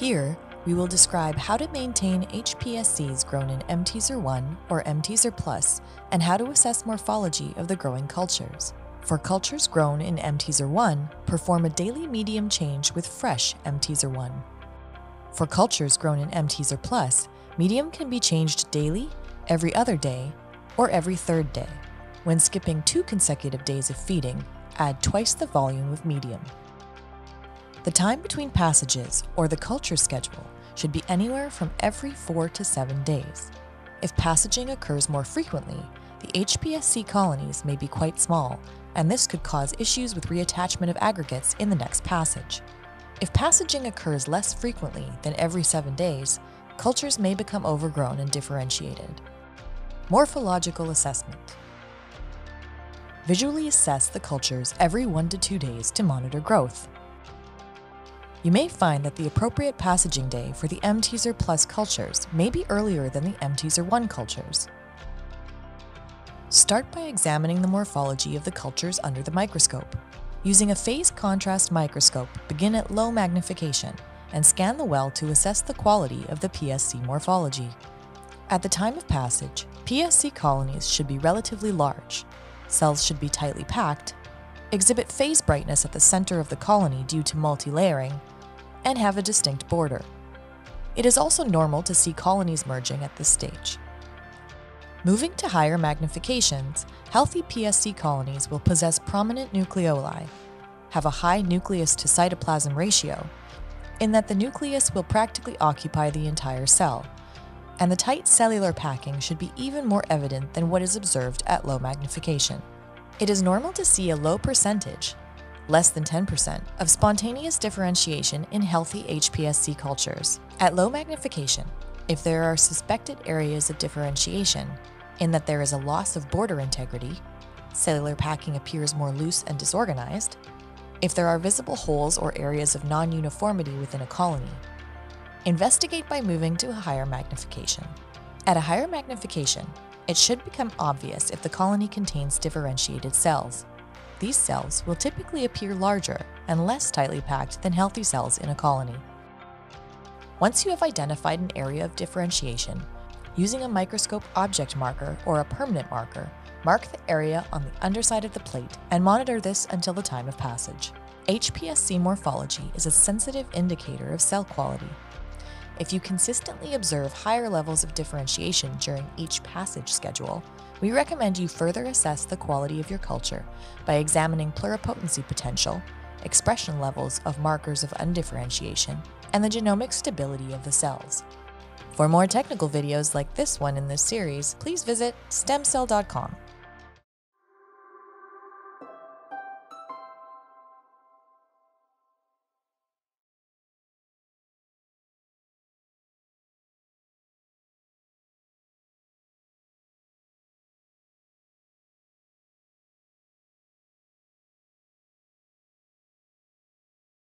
Here, we will describe how to maintain HPSCs grown in mTeSR1 or mTeSR Plus and how to assess morphology of the growing cultures. For cultures grown in mTeSR1, perform a daily medium change with fresh mTeSR1. For cultures grown in mTeSR Plus, medium can be changed daily, every other day, or every third day. When skipping two consecutive days of feeding, add twice the volume of medium. The time between passages, or the culture schedule, should be anywhere from every four to seven days. If passaging occurs more frequently, the HPSC colonies may be quite small, and this could cause issues with reattachment of aggregates in the next passage. If passaging occurs less frequently than every seven days, cultures may become overgrown and differentiated. Morphological assessment. Visually assess the cultures every one to two days to monitor growth. You may find that the appropriate passaging day for the mTeSR Plus cultures may be earlier than the mTeSR 1 cultures. Start by examining the morphology of the cultures under the microscope. Using a phase contrast microscope, begin at low magnification and scan the well to assess the quality of the PSC morphology. At the time of passage, PSC colonies should be relatively large, cells should be tightly packed, exhibit phase brightness at the center of the colony due to multi-layering, and have a distinct border. It is also normal to see colonies merging at this stage. Moving to higher magnifications, healthy PSC colonies will possess prominent nucleoli, have a high nucleus to cytoplasm ratio, in that the nucleus will practically occupy the entire cell, and the tight cellular packing should be even more evident than what is observed at low magnification. It is normal to see a low percentage, less than 10%, of spontaneous differentiation in healthy HPSC cultures. At low magnification, if there are suspected areas of differentiation, in that there is a loss of border integrity, cellular packing appears more loose and disorganized, if there are visible holes or areas of non-uniformity within a colony, investigate by moving to a higher magnification. At a higher magnification, it should become obvious if the colony contains differentiated cells, these cells will typically appear larger and less tightly packed than healthy cells in a colony. Once you have identified an area of differentiation, using a microscope object marker or a permanent marker, mark the area on the underside of the plate and monitor this until the time of passage. HPSC morphology is a sensitive indicator of cell quality. If you consistently observe higher levels of differentiation during each passage schedule, we recommend you further assess the quality of your culture by examining pluripotency potential, expression levels of markers of undifferentiation, and the genomic stability of the cells. For more technical videos like this one in this series, please visit stemcell.com.